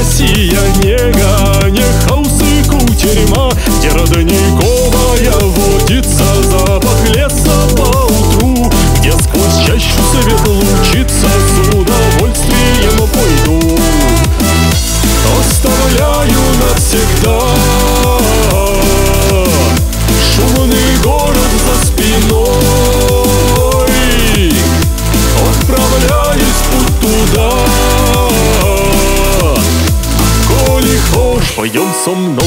Манит меня сия нега Не хаос и кутерьма Где родниковая водится Запах леса по утру Где сквозь чащу свет лучится С удовольствием пойду. Оставляю навсегда Шумный город пойдем со мной.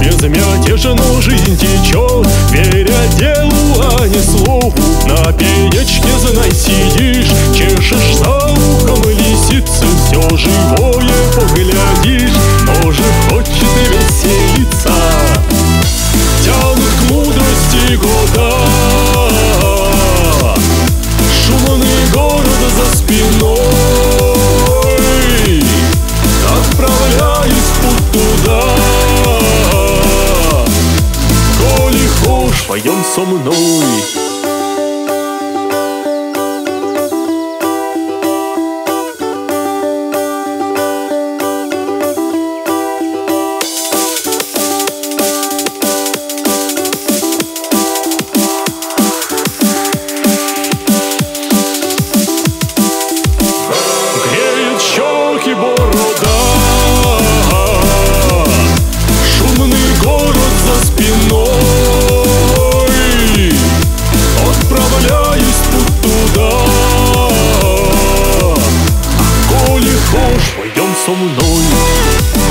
Безмятежно жизнь течет, пойдем со мной Пойдем со мной.